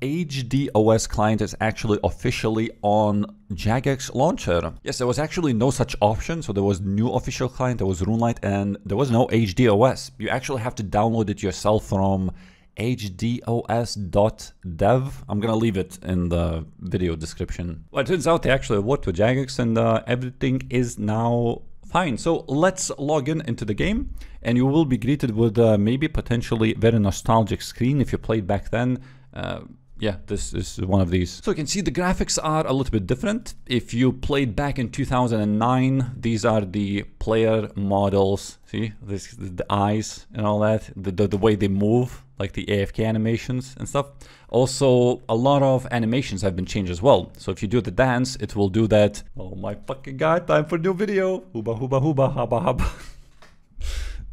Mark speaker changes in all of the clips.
Speaker 1: HDOS client is actually officially on Jagex launcher. Yes, there was actually no such option. So there was new official client, there was RuneLite, and there was no HDOS. You actually have to download it yourself from hdos.dev. I'm gonna leave it in the video description. Well, it turns out they actually worked with Jagex and uh, everything is now fine. So let's log in into the game and you will be greeted with uh, maybe potentially very nostalgic screen if you played back then. Uh, yeah, this is one of these. So you can see the graphics are a little bit different. If you played back in 2009, these are the player models. See, this the eyes and all that, the, the, the way they move, like the AFK animations and stuff. Also, a lot of animations have been changed as well. So if you do the dance, it will do that. Oh my fucking god, time for new video. Hooba hooba hooba haba haba.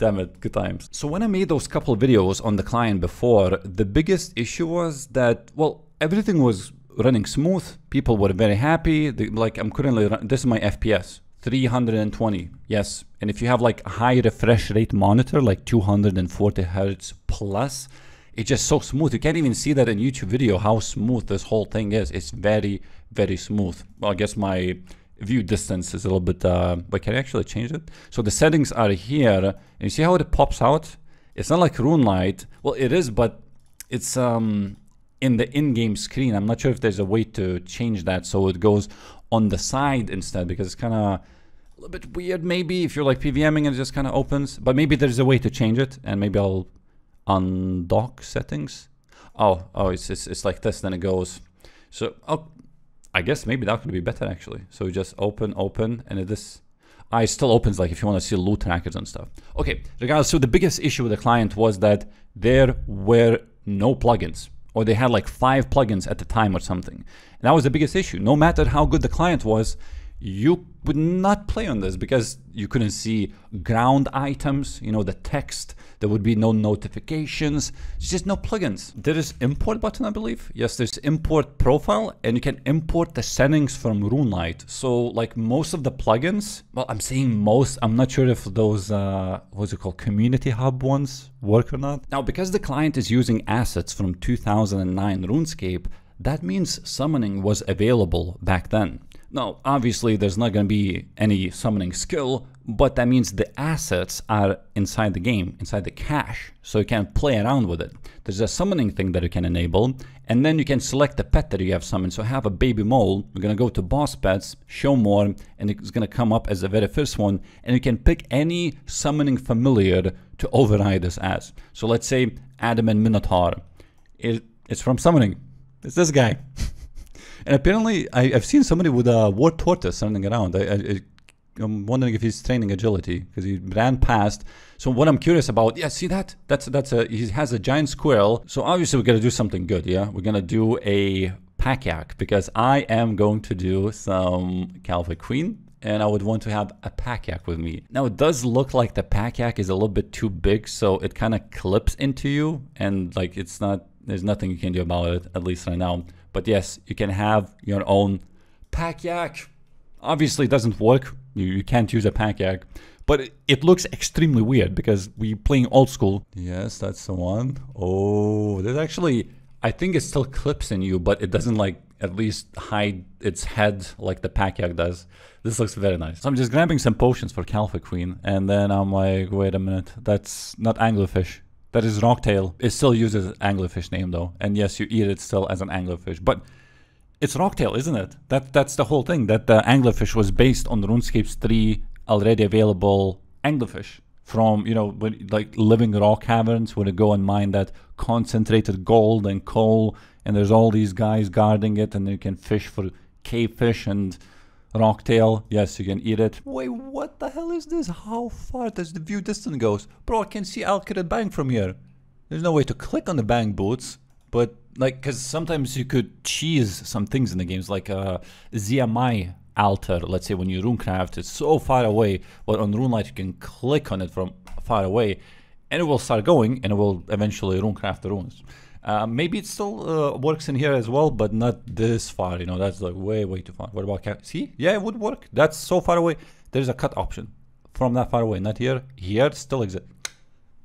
Speaker 1: Damn it, good times. So when I made those couple videos on the client before, the biggest issue was that, well, everything was running smooth. People were very happy. They, like I'm currently, this is my FPS, 320, yes. And if you have like a high refresh rate monitor, like 240 hertz plus, it's just so smooth. You can't even see that in YouTube video, how smooth this whole thing is. It's very, very smooth. Well, I guess my view distance is a little bit, uh, but can I actually change it? So the settings are here, and you see how it pops out? It's not like RuneLite. Well, it is, but it's um, in the in-game screen. I'm not sure if there's a way to change that so it goes on the side instead, because it's kind of a little bit weird maybe if you're like PVMing and it just kind of opens, but maybe there's a way to change it, and maybe I'll undock settings. Oh, oh, it's, it's, it's like this, then it goes. So, oh, I guess maybe that could be better actually. So just open, open, and this, ah, it still opens like if you want to see loot trackers and stuff. Okay, regardless, so the biggest issue with the client was that there were no plugins or they had like five plugins at the time or something. And that was the biggest issue. No matter how good the client was, you would not play on this because you couldn't see ground items, you know, the text, there would be no notifications, there's just no plugins. There is import button, I believe. Yes, there's import profile and you can import the settings from RuneLite. So like most of the plugins, well, I'm saying most, I'm not sure if those, uh, what's it called, community hub ones work or not. Now, because the client is using assets from 2009 RuneScape, that means summoning was available back then. Now, obviously, there's not going to be any summoning skill, but that means the assets are inside the game, inside the cache, so you can play around with it. There's a summoning thing that you can enable, and then you can select the pet that you have summoned. So have a baby mole, we're going to go to boss pets, show more, and it's going to come up as the very first one, and you can pick any summoning familiar to override this as. So let's say Adamant Minotaur. It, it's from summoning. It's this guy. And apparently, I, have seen somebody with a war tortoise running around. I, I, I'm wondering if he's training agility because he ran past. So what I'm curious about, yeah, see that? That's that's a he has a giant squirrel. So obviously we're gonna do something good, yeah. We're gonna do a pack yak because I am going to do some Kalphite Queen and I would want to have a pack yak with me. Now it does look like the pack yak is a little bit too big, so it kind of clips into you and like it's not, there's nothing you can do about it, at least right now. But yes, you can have your own pack yak. Obviously, it doesn't work. You, you can't use a pack yak. But it, it looks extremely weird because we're playing old school. Yes, that's the one. Oh, there's actually, I think it still clips in you, but it doesn't like at least hide its head like the pack yak does. This looks very nice. So I'm just grabbing some potions for Kalphite Queen, and then I'm like, wait a minute, that's not anglerfish. That is rocktail. It still uses anglerfish name though. And yes, you eat it still as an anglerfish. But it's rocktail, isn't it? That That's the whole thing. That the anglerfish was based on the RuneScape's three already available anglerfish from, you know, when, like living rock caverns where you go and mine that concentrated gold and coal. And there's all these guys guarding it and you can fish for cave fish and Rocktail, yes, you can eat it. Wait, what the hell is this? How far does the view distance goes? Bro, I can see Al Kharid Bank from here. There's no way to click on the bank boots, but like, because sometimes you could cheese some things in the games, like uh, ZMI altar, let's say when you runecraft, it's so far away, but on RuneLite you can click on it from far away, and it will start going, and it will eventually runecraft the runes. Uh, maybe it still uh, works in here as well, but not this far. You know, that's like way, way too far. What about see? Yeah, it would work. That's so far away. There's a cut option from that far away. Not here. Here still exists.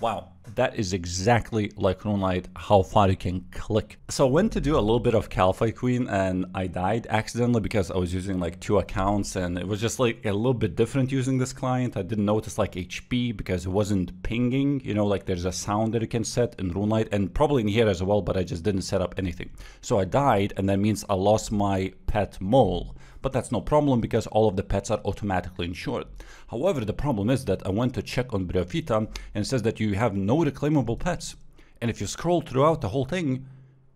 Speaker 1: Wow. That is exactly like RuneLite, how far you can click. So I went to do a little bit of Kalphite Queen and I died accidentally because I was using like two accounts and it was just like a little bit different using this client. I didn't notice like HP because it wasn't pinging, you know, like there's a sound that you can set in RuneLite and probably in here as well, but I just didn't set up anything. So I died and that means I lost my pet mole but that's no problem because all of the pets are automatically insured. However, the problem is that I went to check on Probita and says that you have no reclaimable pets. And if you scroll throughout the whole thing,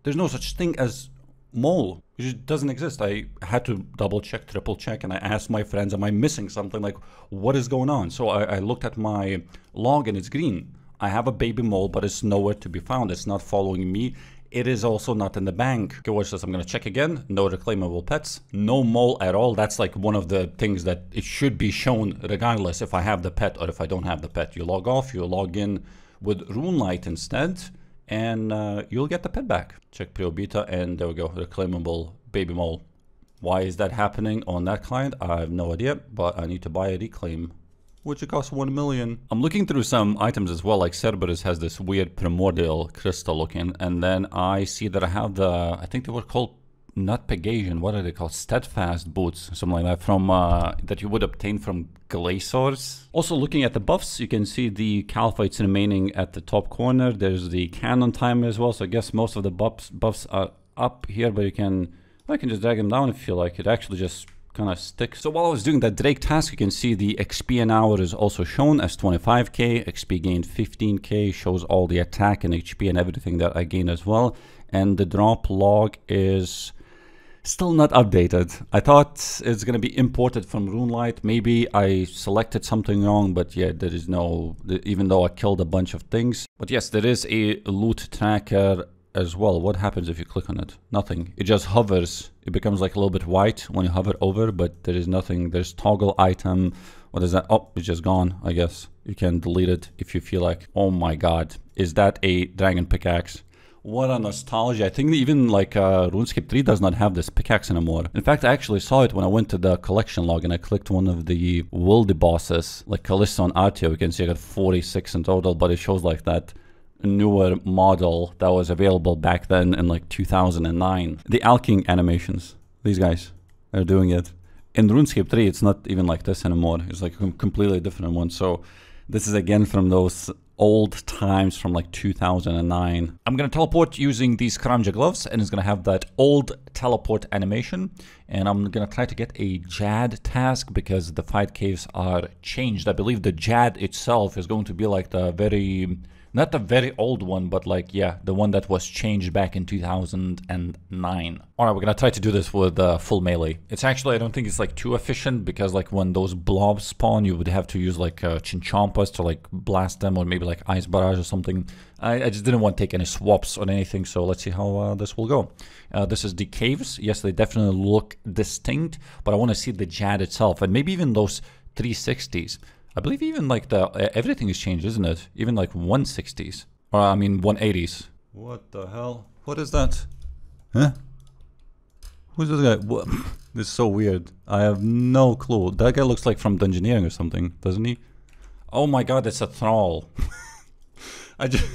Speaker 1: there's no such thing as mole. It just doesn't exist. I had to double check, triple check, and I asked my friends, am I missing something? Like, what is going on? So I, I looked at my log and it's green. I have a baby mole, but it's nowhere to be found. It's not following me. It is also not in the bank. Okay, watch this. I'm going to check again. No reclaimable pets. No mole at all. That's like one of the things that it should be shown regardless if I have the pet or if I don't have the pet. You log off, you log in with RuneLite instead, and uh, you'll get the pet back. Check Probita, and there we go. Reclaimable baby mole. Why is that happening on that client? I have no idea, but I need to buy a reclaim which costs 1 million. I'm looking through some items as well, like Cerberus has this weird primordial crystal looking, and then I see that I have the, I think they were called not Pegasian, what are they called? Steadfast boots, something like that, from uh, that you would obtain from Glacors. Also looking at the buffs, you can see the Kalphites remaining at the top corner. There's the cannon timer as well, so I guess most of the buffs, buffs are up here, but you can, I can just drag them down if you like. It actually just kind of sticks. So while I was doing that Drake task, you can see the XP an hour is also shown as 25k, XP gained 15k, shows all the attack and HP and everything that I gained as well. And the drop log is still not updated. I thought it's going to be imported from RuneLite. Maybe I selected something wrong, but yeah, there is no, even though I killed a bunch of things. But yes, there is a loot tracker as well. What happens if you click on it? Nothing. It just hovers. It becomes like a little bit white when you hover over, but there is nothing. There's toggle item. What is that? Oh, it's just gone, I guess. You can delete it if you feel like. Oh my god. Is that a dragon pickaxe? What a nostalgia. I think even like uh, RuneScape 3 does not have this pickaxe anymore. In fact, I actually saw it when I went to the collection log and I clicked one of the Wildy bosses, like Callisto and Artio. You can see I got 46 in total, but it shows like that newer model that was available back then in like 2009. The Alking animations, these guys are doing it. In RuneScape 3, it's not even like this anymore. It's like a completely different one. So this is again from those old times from like 2009. I'm gonna teleport using these Karamja gloves and it's gonna have that old teleport animation. And I'm gonna try to get a Jad task because the fight caves are changed. I believe the Jad itself is going to be like the very not the very old one, but like, yeah, the one that was changed back in 2009. Alright, we're gonna try to do this with uh, full melee. It's actually, I don't think it's like too efficient because like when those blobs spawn, you would have to use like uh, Chinchompas to like blast them or maybe like Ice Barrage or something. I, I just didn't want to take any swaps on anything, so let's see how uh, this will go. Uh, this is the caves. Yes, they definitely look distinct, but I want to see the Jad itself and maybe even those 360s. I believe even like the everything has changed, isn't it? Even like 160s. Or I mean 180s. What the hell? What is that? Huh? Who's this guy? What? this is so weird. I have no clue. That guy looks like from Dungeoneering or something, doesn't he? Oh my god, it's a thrall. I just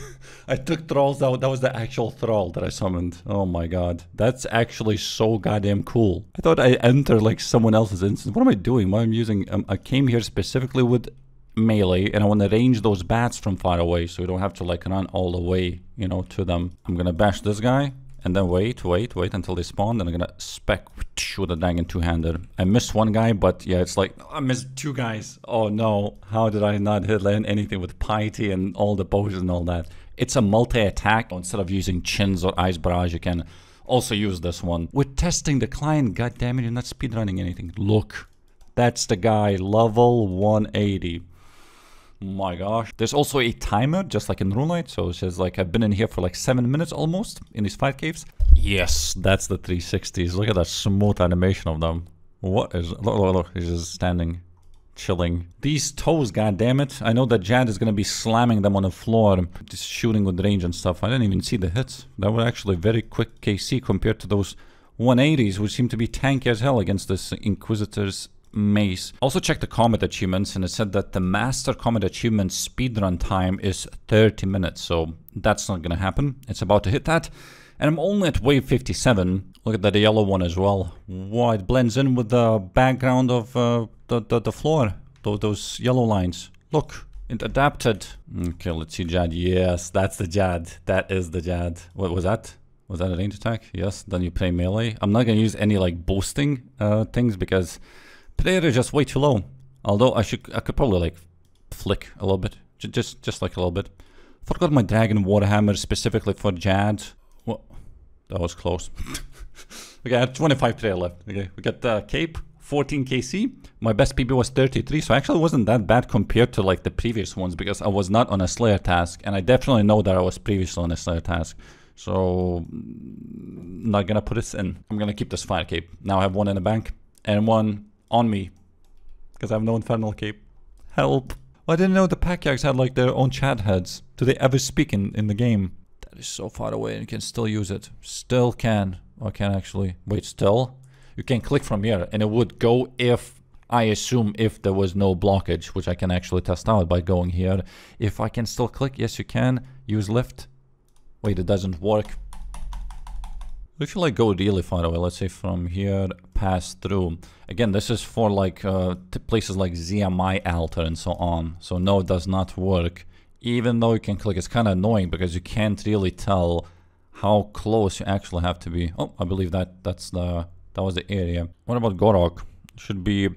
Speaker 1: I took thralls out. That was the actual thrall that I summoned. Oh my god. That's actually so goddamn cool. I thought I entered like someone else's instance. What am I doing? Why am I using... Um, I came here specifically with melee and I want to range those bats from far away so we don't have to like run all the way, you know, to them. I'm gonna bash this guy and then wait, wait, wait until they spawn. Then I'm gonna spec with a dragon two-hander. I missed one guy, but yeah, it's like, I missed two guys. Oh no, how did I not hit land anything with piety and all the potions and all that? It's a multi-attack. Instead of using chins or ice barrage, you can also use this one. We're testing the client, God damn it! you're not speedrunning anything. Look, that's the guy, level 180. My gosh. There's also a timer, just like in RuneLite. So it says like I've been in here for like seven minutes almost in these fight caves. Yes, that's the 360s. Look at that smooth animation of them. What is... Look, look, look. He's just standing chilling. These toes, God damn it! I know that Jad is gonna be slamming them on the floor, just shooting with range and stuff. I didn't even see the hits. That were actually very quick KC compared to those 180s, which seem to be tanky as hell against this Inquisitor's mace. Also checked the Combat achievements and it said that the Master Combat achievement speedrun time is 30 minutes. So that's not gonna happen. It's about to hit that. And I'm only at wave 57. Look at that yellow one as well. Wow, it blends in with the background of uh, the, the, the floor. Those, those yellow lines. Look, it adapted. Okay, let's see Jad. Yes, that's the Jad. That is the Jad. What was that? Was that a range attack? Yes, then you play melee. I'm not gonna use any like boosting uh, things because player is just way too low. Although I should, I could probably like flick a little bit. J just, just like a little bit. Forgot my Dragon Warhammer specifically for Jad. That was close. okay, I have 25 player left. Okay, we got the cape, 14 KC. My best PB was 33, so actually wasn't that bad compared to like the previous ones because I was not on a Slayer task, and I definitely know that I was previously on a Slayer task. So, mm, not gonna put this in. I'm gonna keep this fire cape. Now I have one in the bank and one on me because I have no infernal cape. Help! I didn't know the Packyaks had like their own chat heads. Do they ever speak in, in the game? That is so far away and you can still use it. Still can. I can actually. Wait, still? You can click from here and it would go if, I assume if there was no blockage, which I can actually test out by going here. If I can still click, yes you can. Use lift. Wait, it doesn't work. If you like go really far away, let's say from here, pass through. Again, this is for like uh, places like ZMI Altar and so on. So no, it does not work. Even though you can click, it's kind of annoying because you can't really tell how close you actually have to be. Oh, I believe that that's the that was the area. What about Ghorrock? Should be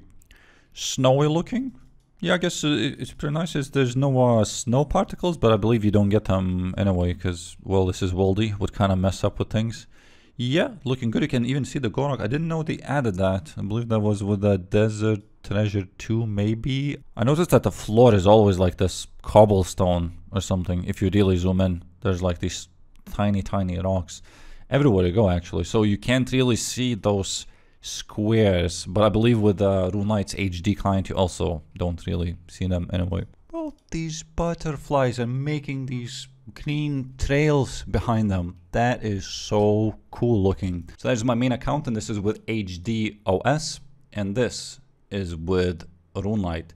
Speaker 1: snowy looking. Yeah, I guess uh, it's pretty nice. Is there's no uh, snow particles, but I believe you don't get them anyway because well, this is Wildy, would kind of mess up with things. Yeah, looking good. You can even see the Ghorrock. I didn't know they added that. I believe that was with the Desert Treasure 2, maybe. I noticed that the floor is always like this cobblestone or something. If you really zoom in, there's like these tiny, tiny rocks everywhere you go, actually. So you can't really see those squares. But I believe with uh, the RuneLite's HD client, you also don't really see them anyway. Well, these butterflies are making these green trails behind them. That is so cool looking. So that is my main account and this is with HDOS and this is with RuneLite.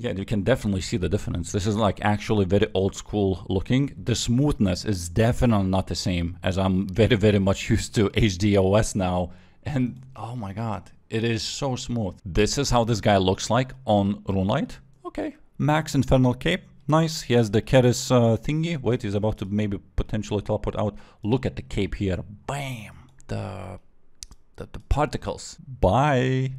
Speaker 1: Yeah, you can definitely see the difference. This is like actually very old school looking. The smoothness is definitely not the same as I'm very, very much used to HDOS now. And oh my god, it is so smooth. This is how this guy looks like on RuneLite. Okay, Max Infernal Cape. Nice. He has the Keris uh, thingy. Wait, he's about to maybe potentially teleport out. Look at the cape here. Bam. The, the, the particles. Bye.